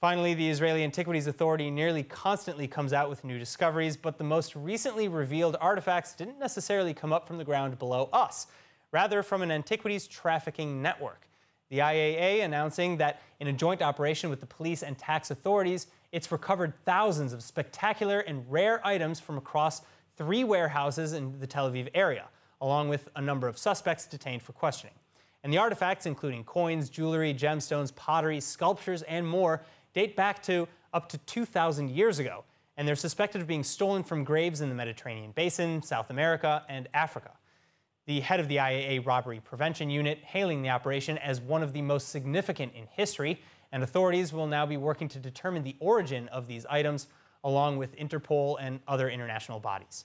Finally, the Israeli Antiquities Authority nearly constantly comes out with new discoveries, but the most recently revealed artifacts didn't necessarily come up from the ground below us, rather from an antiquities trafficking network. The IAA announcing that in a joint operation with the police and tax authorities, it's recovered thousands of spectacular and rare items from across three warehouses in the Tel Aviv area, along with a number of suspects detained for questioning. And the artifacts, including coins, jewelry, gemstones, pottery, sculptures, and more, date back to up to 2,000 years ago, and they're suspected of being stolen from graves in the Mediterranean basin, South America, and Africa. The head of the IAA Robbery Prevention Unit hailing the operation as one of the most significant in history, and authorities will now be working to determine the origin of these items along with Interpol and other international bodies.